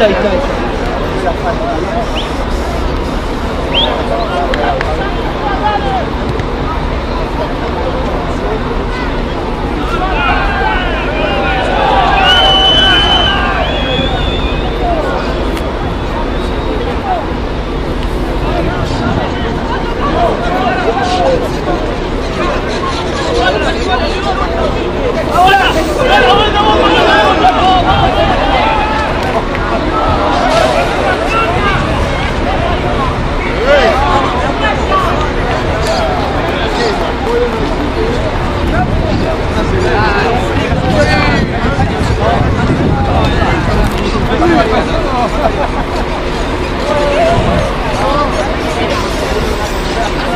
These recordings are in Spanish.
痛い痛い。Oh,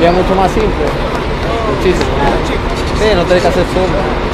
Y es mucho más simple. Muchísimo. Sí, no tenés que hacer zoom.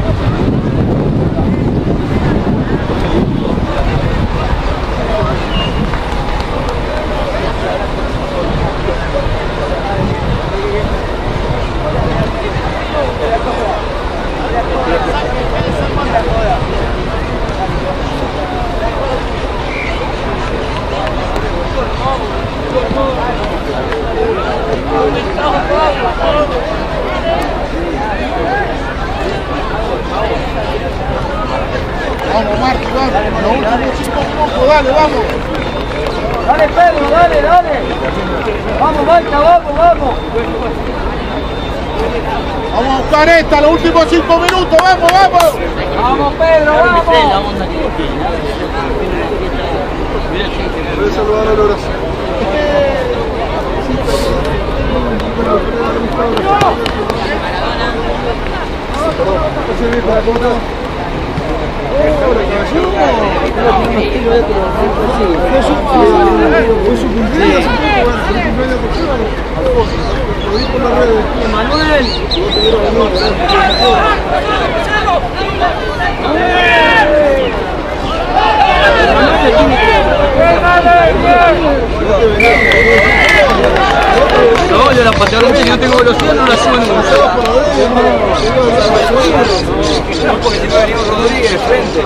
Vamos, Marqui, vamos. Los últimos cinco minutos, dale, vamos. Dale, Pedro, dale, dale. Vamos, Marta, vamos, vamos. Vamos a buscar esta, los últimos cinco minutos, vamos, vamos. Vamos, Pedro, vamos. Voy a saludar a Lorenzo. Manuel. No, yo la bien, yo tengo velocidad, no la subo lado. No, porque Rodríguez frente.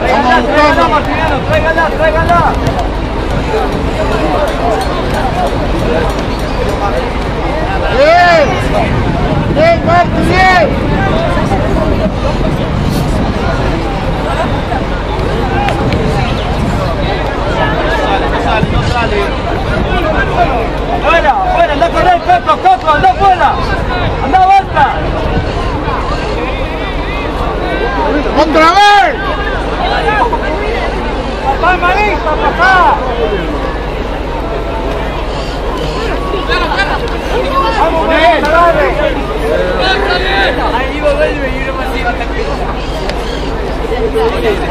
Tráigala, tráigala, Martiniano, tráigala, tráigala. ¡Bien! ¡Bien, Martín! No sale, no sale, no sale. Fuera, fuera, anda a correr, Pepo, Coco, anda fuera. Anda, basta. ¡Otra vez! ¡Papá, marista, papá! ¡Vamos, dale! Ahí iba a verme y uno más iba A ver,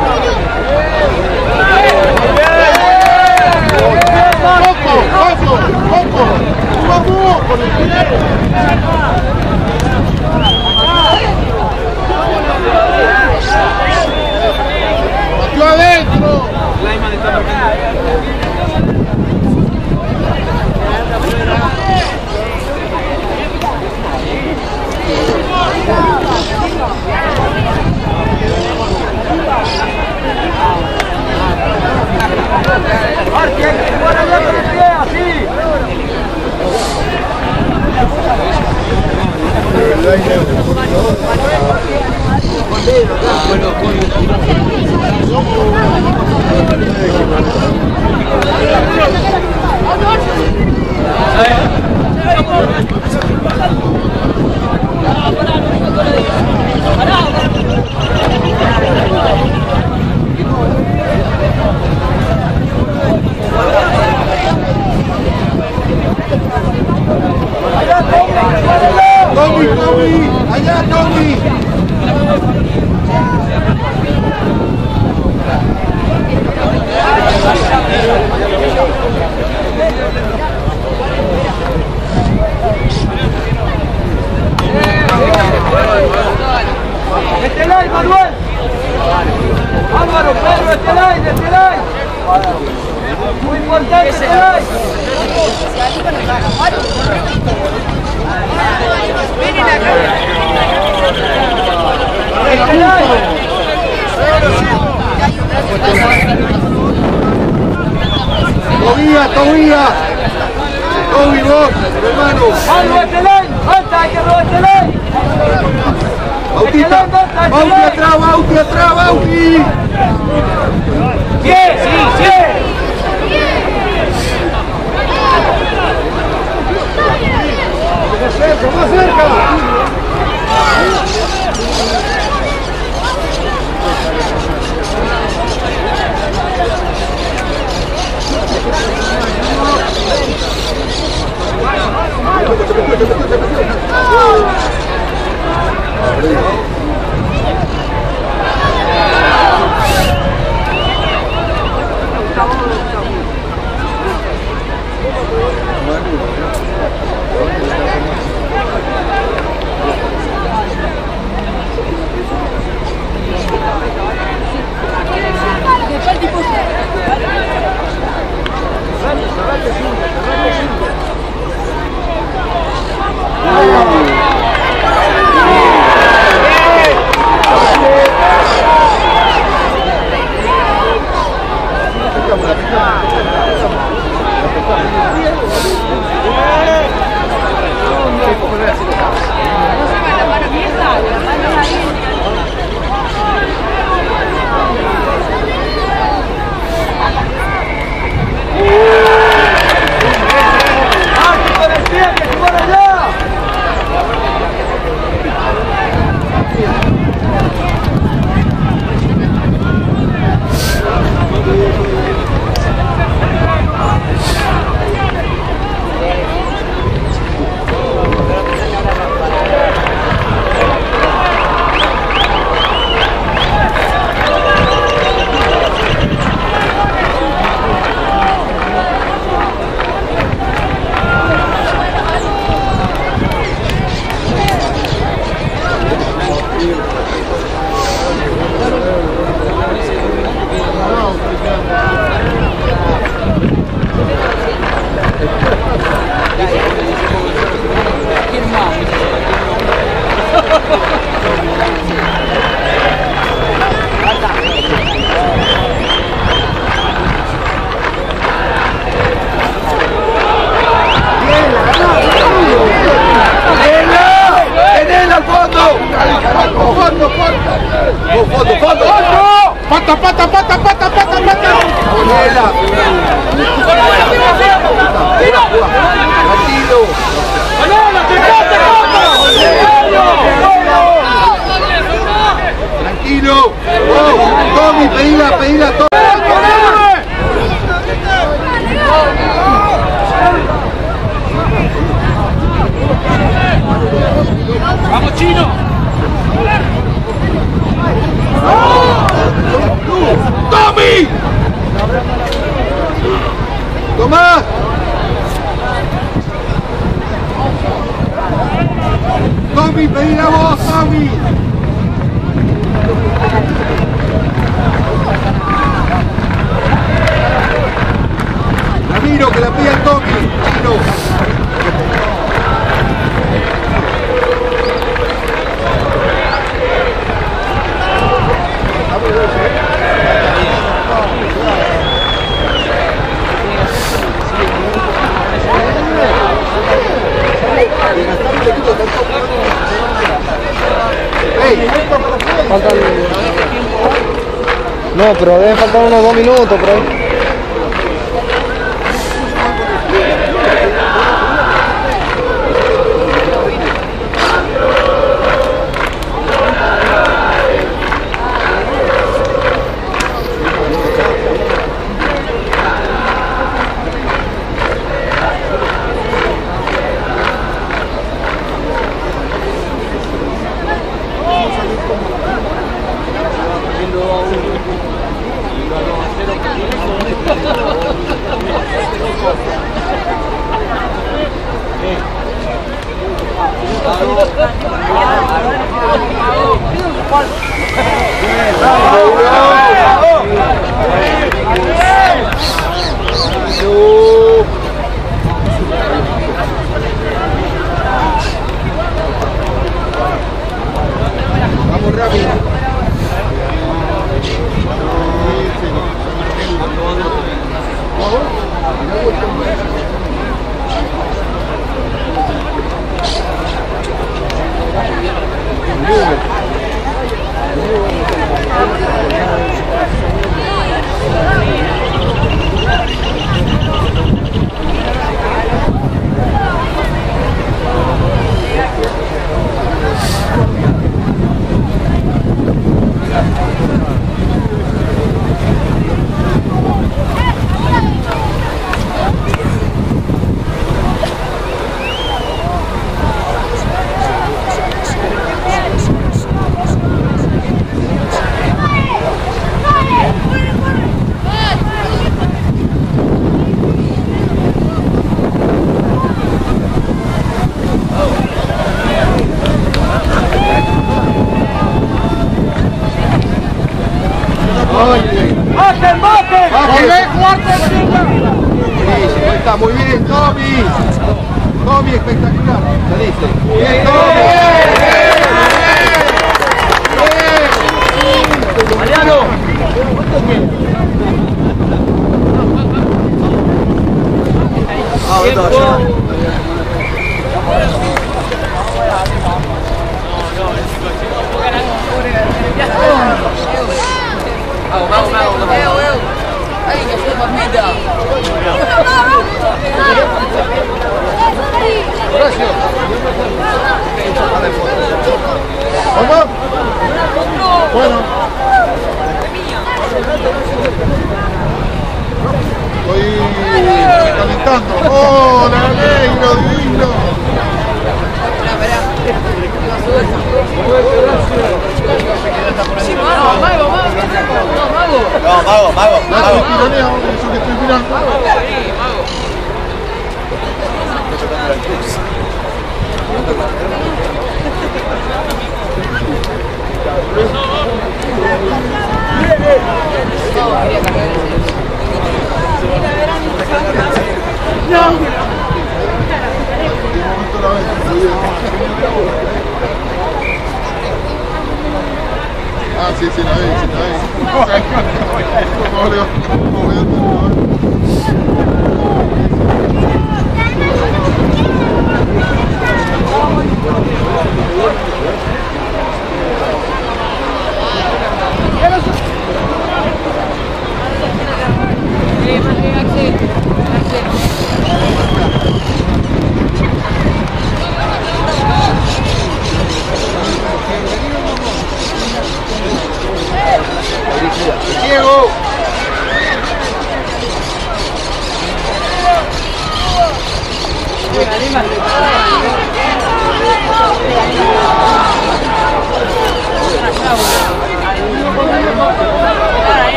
el culpable. A ver, Bauti, Bauti.